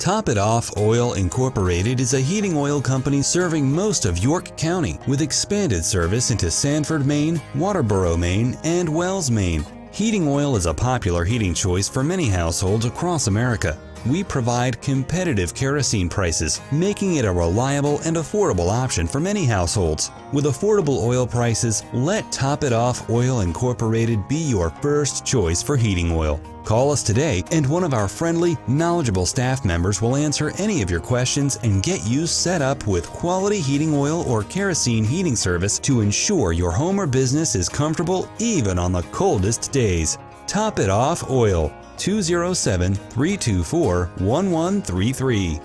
Top It Off Oil Incorporated is a heating oil company serving most of York County with expanded service into Sanford, Maine, Waterboro, Maine, and Wells, Maine. Heating oil is a popular heating choice for many households across America. We provide competitive kerosene prices, making it a reliable and affordable option for many households. With affordable oil prices, let Top It Off Oil Incorporated be your first choice for heating oil. Call us today and one of our friendly, knowledgeable staff members will answer any of your questions and get you set up with quality heating oil or kerosene heating service to ensure your home or business is comfortable even on the coldest days. Top It Off Oil 207 324 1133.